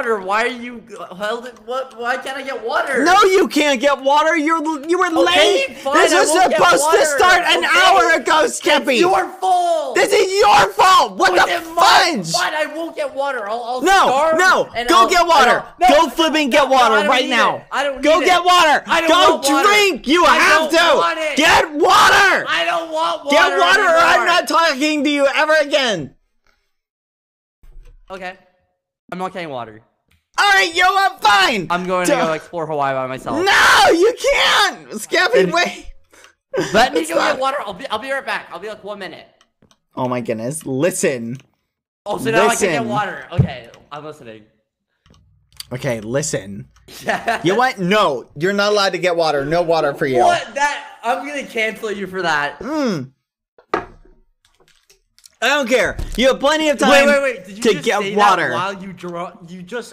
water. Why are you held? What? Why can't I get water? No, you can't get water. You're you were Okay, late. fine, this I was supposed to start an Okay. hour ago, Skeppy. It's your fault. This is your fault. What the fudge? Fine, I won't get water. I'll, I'll No, no, go I'll- get water. I'll- Go no, flipping get no, water right now. it. I don't Go get it. water. I don't Go want water. drink. You I have to it. get water. I don't want water. Get water, or I'm not talking to you ever again. Okay. I'm not getting water. All right, yo, I'm fine. I'm going to go explore Hawaii by myself. No, you can't. And- wait. Let me go not- get water. I'll be. I'll be right back. I'll be like one minute. Oh my goodness. Listen. Oh, so now I Listen. can get water. Okay, I'm listening. Okay, listen. Yeah. You know what? No, you're not allowed to get water. No water for you. What? That I'm gonna cancel you for that. Mm. I don't care. You have plenty of time Wait, wait, wait. Did you to just get say water. that while you draw? You just